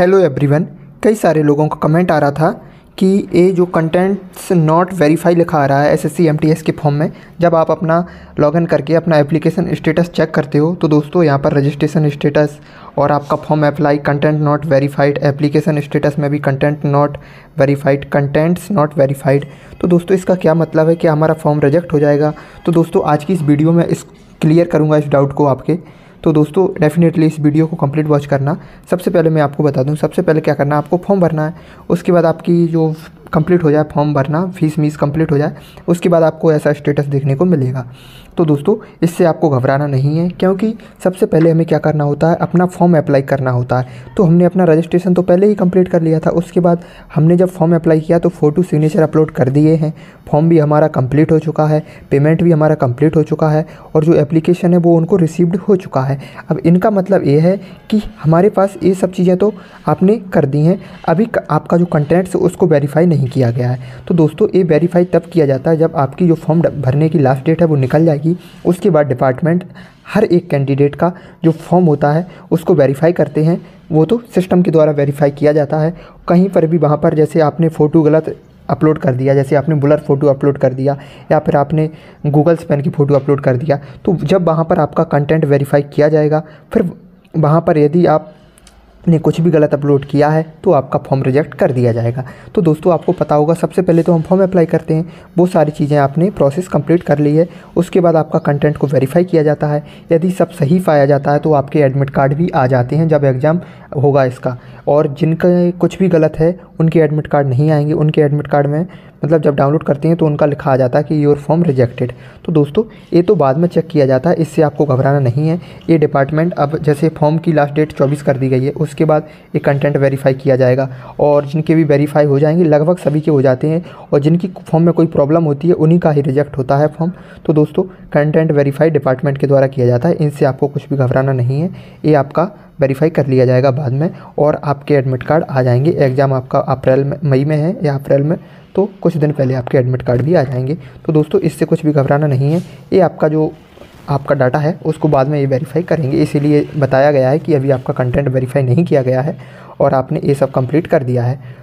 Hello everyone कई सारे लोगों का कमेंट आ रहा था कि ये जो कंटेंट्स नॉट वेरीफाई लिखा आ रहा है S S C M T S के फॉर्म में, जब आप अपना लॉगिन करके अपना एप्लीकेशन स्टेटस चेक करते हो तो दोस्तों यहाँ पर रजिस्ट्रेशन स्टेटस और आपका form apply content not verified application status में भी content not verified contents not verified तो दोस्तों इसका क्या मतलब है कि हमारा फॉर्म रिजेक्ट हो जाएगा? तो दोस्तों आज की इस वीडियो में इस क्लियर करूँगा इस डाउट को आपके। तो दोस्तों डेफिनेटली इस वीडियो को कंप्लीट वॉच करना। सबसे पहले मैं आपको बता दूँ, सबसे पहले क्या करना है, आपको फॉर्म भरना है। उसके बाद आपकी जो कंप्लीट हो जाए फॉर्म भरना फ़ीस मीस कंप्लीट हो जाए, उसके बाद आपको ऐसा स्टेटस देखने को मिलेगा। तो दोस्तों, इससे आपको घबराना नहीं है, क्योंकि सबसे पहले हमें क्या करना होता है? अपना फॉर्म अप्लाई करना होता है। तो हमने अपना रजिस्ट्रेशन तो पहले ही कंप्लीट कर लिया था, उसके बाद हमने जब फॉर्म अप्लाई किया तो फ़ोटो सिग्नेचर अपलोड कर दिए हैं। फॉर्म भी हमारा कंप्लीट हो चुका है पेमेंट भी हमारा कंप्लीट हो चुका है, और जो एप्लीकेशन है वो उनको रिसीव्ड हो चुका है। अब इनका मतलब ये है कि हमारे पास ये सब चीज़ें तो आपने कर दी हैं, अभी आपका जो कंटेंट्स उसको वेरीफाई नहीं किया गया है। तो दोस्तों, ये वेरीफाई तब किया जाता है जब आपकी जो फॉर्म भरने की लास्ट डेट है वो निकल जाएगी। उसके बाद डिपार्टमेंट हर एक कैंडिडेट का जो फॉर्म होता है, उसको वेरीफाई करते हैं। वो तो सिस्टम के द्वारा वेरीफाई किया जाता है। कहीं पर भी, वहाँ पर जैसे आपने फ़ोटो गलत अपलोड कर दिया, जैसे आपने बुलर फ़ोटो अपलोड कर दिया, या फिर आपने गूगल स्पेन की फ़ोटो अपलोड कर दिया तो जब वहाँ पर आपका कंटेंट वेरीफाई किया जाएगा, फिर वहाँ पर यदि आप ने कुछ भी गलत अपलोड किया है तो आपका फॉर्म रिजेक्ट कर दिया जाएगा। तो दोस्तों, आपको पता होगा, सबसे पहले तो हम फॉर्म अप्लाई करते हैं। वो सारी चीज़ें आपने प्रोसेस कंप्लीट कर ली है। उसके बाद आपका कंटेंट को वेरीफाई किया जाता है। यदि सब सही पाया जाता है तो आपके एडमिट कार्ड भी आ जाते हैं जब एग्ज़ाम होगा इसका। और जिनका कुछ भी गलत है, उनके एडमिट कार्ड नहीं आएँगे। उनके एडमिट कार्ड में मतलब जब डाउनलोड करते हैं तो उनका लिखा आ जाता है कि योर फॉर्म रिजेक्टेड तो दोस्तों, ये तो बाद में चेक किया जाता है, इससे आपको घबराना नहीं है। ये डिपार्टमेंट अब जैसे फॉर्म की लास्ट डेट चौबीस कर दी गई है, उसके बाद ये कंटेंट वेरीफाई किया जाएगा। और जिनके भी वेरीफाई हो जाएँगे, लगभग सभी के हो जाते हैं, और जिनकी फॉर्म में कोई प्रॉब्लम होती है, उन्हीं का ही रिजेक्ट होता है फॉर्म तो दोस्तों कंटेंट वेरीफाई डिपार्टमेंट के द्वारा किया जाता है, इनसे आपको कुछ भी घबराना नहीं है। ये आपका वेरीफाई कर लिया जाएगा बाद में, और आपके एडमिट कार्ड आ जाएँगे। एग्ज़ाम आपका अप्रैल में, मई में है या अप्रैल में तो कुछ दिन पहले आपके एडमिट कार्ड भी आ जाएँगे। तो दोस्तों, इससे कुछ भी घबराना नहीं है। ये आपका जो, आपका डाटा है, उसको बाद में ये वेरीफाई करेंगे। इसीलिए बताया गया है कि अभी आपका कंटेंट वेरीफाई नहीं किया गया है और आपने ये सब कंप्लीट कर दिया है।